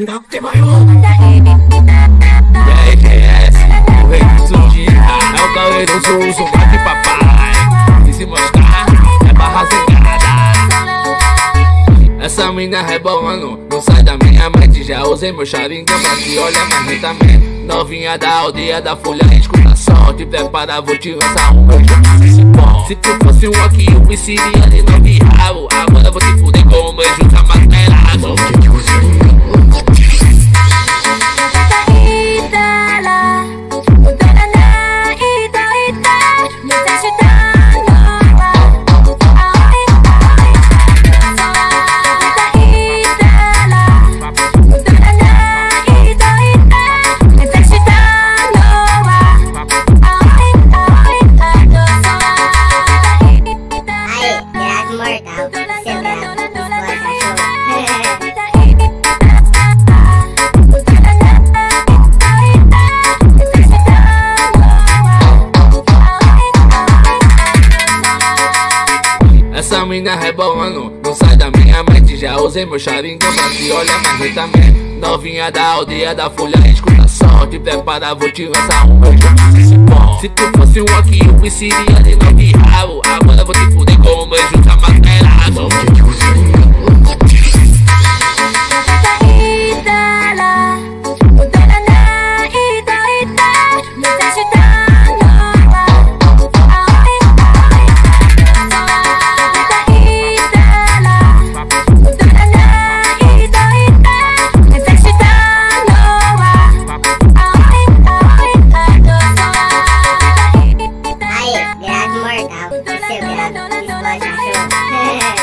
Tem maior. E aí, GS, o rei do surgir. É o Sul, sou pai de papai. E se mostrar, é barra zangada. Essa mina rebolando, não sai da minha mente. Já usei meu charingão pra te olhar mais lentamente. Novinha da aldeia da folha, escuta só. Te prepara, vou te lançar um beijo. Se tu fosse um aqui, eu me seria de novo rabo. Agora vou te fuder com um beijo amarelado. Aí, Essa mina rebolando, não sai da minha mente. Já usei meu charingão pra te olhar mais lentamente. Novinha da aldeia da folha, escuta só. Te prepara, vou te lançar um beijo. Se tu fosse um aqui, eu seria de rabo. Agora vou te fuder com um beijo amarelado. ラドラドラやせわね